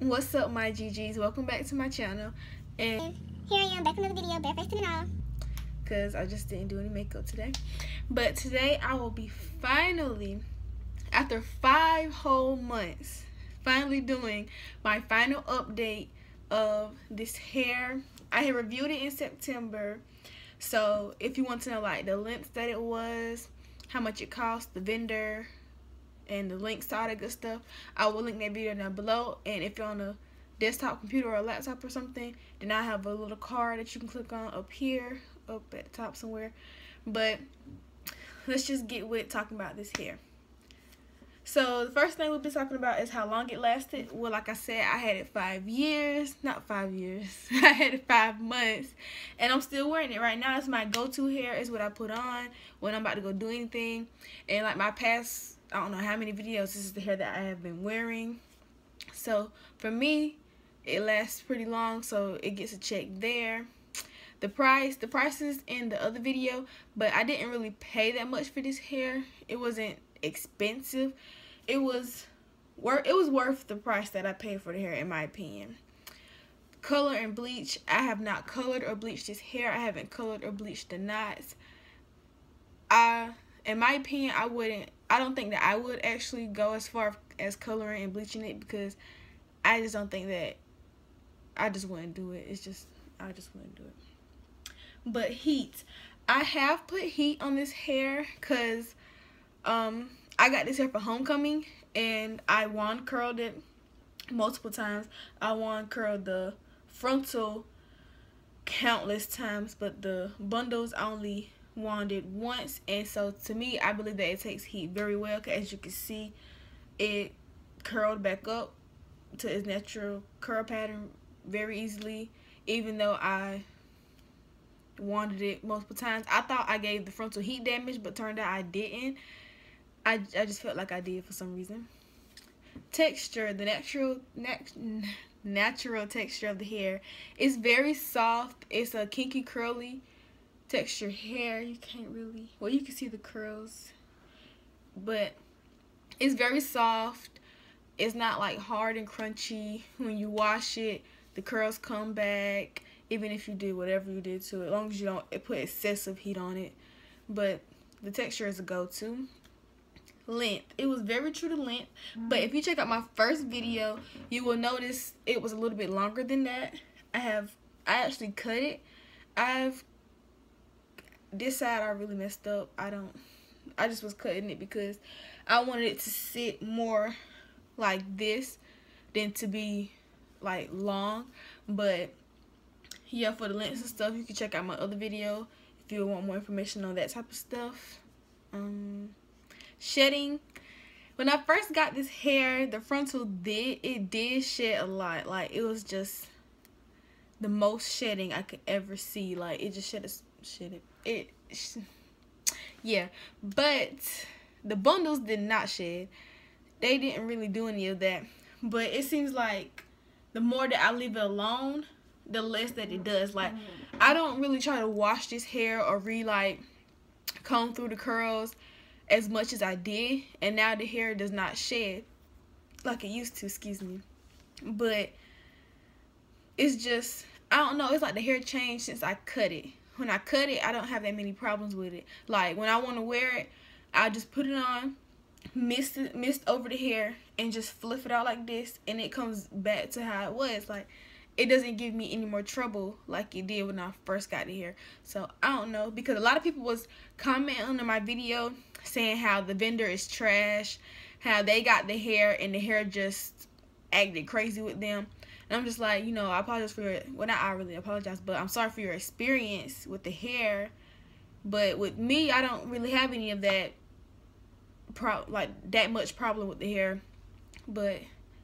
What's up my GGs? Welcome back to my channel. And here I am back another video, barefaced and all. Cause I just didn't do any makeup today. But today I will be finally, after five whole months, finally doing my final update of this hair. I had reviewed it in September. So if you want to know like the length that it was, how much it cost, the vendor, and the links to all that good stuff. I will link that video down below. And if you're on a desktop computer or a laptop or something, then I have a little card that you can click on up here, up at the top somewhere. But let's just get with talking about this hair. So the first thing we'll be talking about is how long it lasted. Well, like I said, I had it five years, not five years. I had it five months, and I'm still wearing it right now. It's my go-to hair. It's what I put on when I'm about to go do anything. And like my past I don't know how many videos this is the hair that I have been wearing. So for me, it lasts pretty long, so it gets a check there. The price, the prices in the other video, but I didn't really pay that much for this hair. It wasn't expensive. It was worth it was worth the price that I paid for the hair in my opinion. Color and bleach, I have not colored or bleached this hair. I haven't colored or bleached the knots. I in my opinion, I wouldn't I don't think that I would actually go as far as coloring and bleaching it because I just don't think that I just wouldn't do it. It's just I just wouldn't do it. But heat. I have put heat on this hair because um I got this hair for homecoming and I wand curled it multiple times. I wand curled the frontal countless times, but the bundles only wanded once and so to me I believe that it takes heat very well as you can see it curled back up to its natural curl pattern very easily even though I wanted it multiple times. I thought I gave the frontal heat damage but turned out I didn't. I, I just felt like I did for some reason. Texture the natural nat natural texture of the hair is very soft. It's a kinky curly texture hair. You can't really, well, you can see the curls, but it's very soft. It's not like hard and crunchy. When you wash it, the curls come back, even if you did whatever you did to it, as long as you don't put excessive heat on it. But the texture is a go-to. Length. It was very true to length, but if you check out my first video, you will notice it was a little bit longer than that. I have, I actually cut it. I've this side I really messed up. I don't, I just was cutting it because I wanted it to sit more like this than to be like long. But yeah, for the lengths and stuff, you can check out my other video if you want more information on that type of stuff. Um, shedding. When I first got this hair, the frontal did, it did shed a lot. Like, it was just the most shedding I could ever see. Like, it just shed a shit. It, it yeah but the bundles did not shed. They didn't really do any of that. But it seems like the more that I leave it alone the less that it does. Like mm-hmm. I don't really try to wash this hair or re like comb through the curls as much as I did and now the hair does not shed like it used to excuse me. But it's just I don't know it's like the hair changed since I cut it when I cut it, I don't have that many problems with it. Like when I want to wear it, I just put it on, mist it, mist over the hair, and just flip it out like this, and it comes back to how it was. Like it doesn't give me any more trouble like it did when I first got the hair. So I don't know because a lot of people was commenting on my video saying how the vendor is trash, how they got the hair and the hair just acted crazy with them. And I'm just like, you know, I apologize for your, well, not I really apologize, but I'm sorry for your experience with the hair. But with me, I don't really have any of that, pro like, that much problem with the hair. But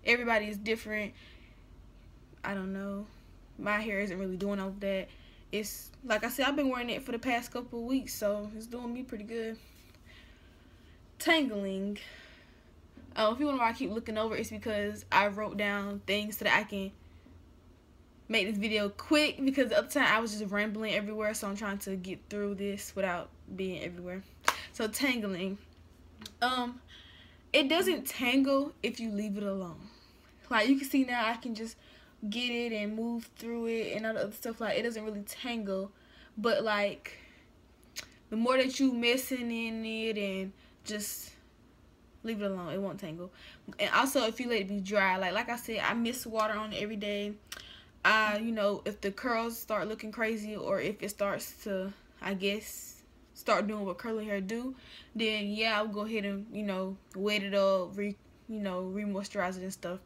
everybody is different. I don't know. My hair isn't really doing all that. It's, like I said, I've been wearing it for the past couple weeks, so it's doing me pretty good. Tangling. Oh, if you wonder why I keep looking over, it's because I wrote down things so that I can make this video quick because the other time I was just rambling everywhere, so I'm trying to get through this without being everywhere. So tangling. Um, it doesn't tangle if you leave it alone. Like you can see now I can just get it and move through it and all the other stuff. Like it doesn't really tangle. But like the more that you messing in it and just leave it alone, it won't tangle. And also if you let it be dry, like like I said, I miss water on every day. I, you know, if the curls start looking crazy or if it starts to, I guess, start doing what curly hair do, then yeah, I'll go ahead and, you know, wet it up, re, you know, re-moisturize it and stuff.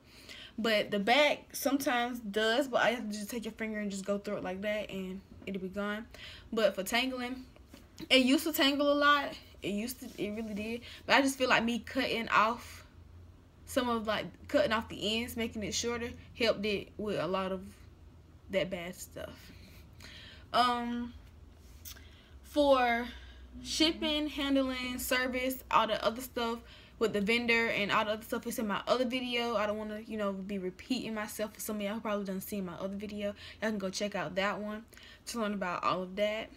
But the back sometimes does, but I have to just take your finger and just go through it like that and it'll be gone. But for tangling, it used to tangle a lot. It used to, it really did. But I just feel like me cutting off some of like cutting off the ends, making it shorter, helped it with a lot of that bad stuff. Um, for shipping, handling, service, all the other stuff with the vendor and all the other stuff is in my other video. I don't want to, you know, be repeating myself for some of y'all probably done seen my other video. Y'all can go check out that one to learn about all of that.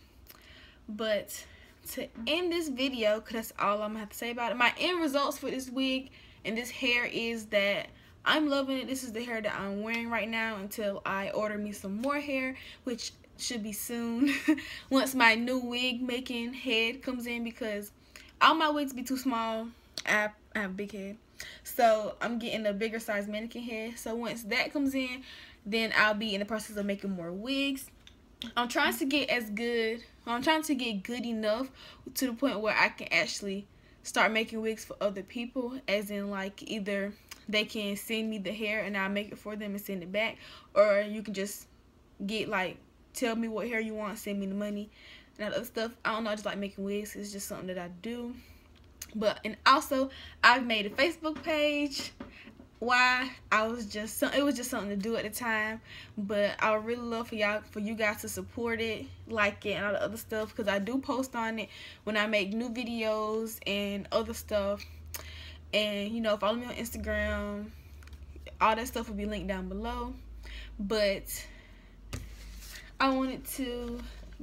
But to end this video, because that's all I'm going to have to say about it, my end results for this wig and this hair is that I'm loving it. This is the hair that I'm wearing right now until I order me some more hair, which should be soon once my new wig making head comes in because all my wigs be too small. I I have a big head. So I'm getting a bigger size mannequin head. So once that comes in, then I'll be in the process of making more wigs. I'm trying to get as good, I'm trying to get good enough to the point where I can actually start making wigs for other people as in like either they can send me the hair and I'll make it for them and send it back or you can just get like tell me what hair you want send me the money and that other stuff. I don't know I just like making wigs. It's just something that I do. But and also I've made a Facebook page why I was just some it was just something to do at the time but I would really love for y'all for you guys to support it like it and all the other stuff because I do post on it when I make new videos and other stuff and, you know, follow me on Instagram. All that stuff will be linked down below. But I wanted to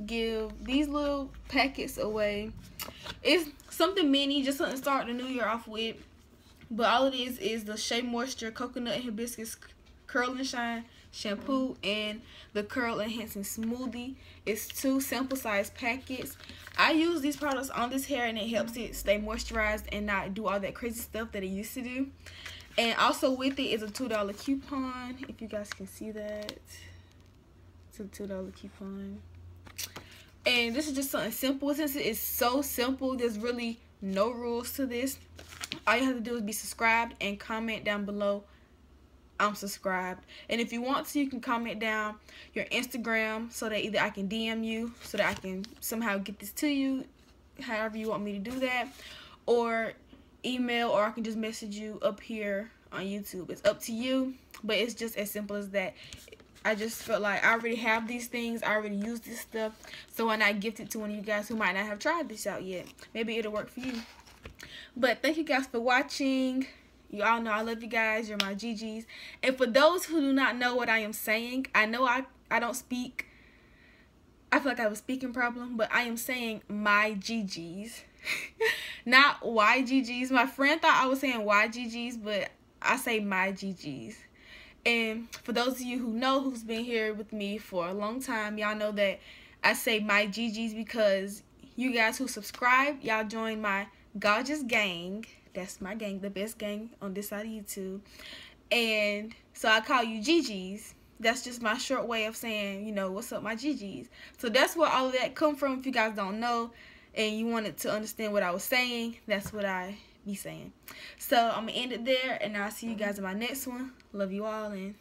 give these little packets away. It's something mini, just something to start the new year off with. But all it is is the Shea Moisture Coconut and Hibiscus Curl and Shine shampoo and the curl enhancing smoothie. It's two sample size packets. I use these products on this hair and it helps it stay moisturized and not do all that crazy stuff that it used to do. And also with it is a two dollar coupon if you guys can see that. It's a two dollar coupon. And this is just something simple. Since it is so simple there's really no rules to this all you have to do is be subscribed and comment down below I'm subscribed. And if you want to, you can comment down your Instagram so that either I can DM you so that I can somehow get this to you, however you want me to do that, or email, or I can just message you up here on YouTube. It's up to you, but it's just as simple as that. I just felt like I already have these things. I already use this stuff. So why not gift it to one of you guys who might not have tried this out yet? Maybe it'll work for you. But thank you guys for watching. You all know I love you guys. You're my GGs. And for those who do not know what I am saying, I know I, I don't speak. I feel like I have a speaking problem, but I am saying my GGs. not YGGs. My friend thought I was saying YGGs, but I say my GGs. And for those of you who know who's been here with me for a long time, y'all know that I say my GGs because you guys who subscribe, y'all join my gorgeous gang that's my gang, the best gang on this side of YouTube. And so I call you GG's. That's just my short way of saying, you know, what's up, my GG's. So that's where all of that come from. If you guys don't know and you wanted to understand what I was saying, that's what I be saying. So I'm going to end it there, and I'll see you guys in my next one. Love you all, and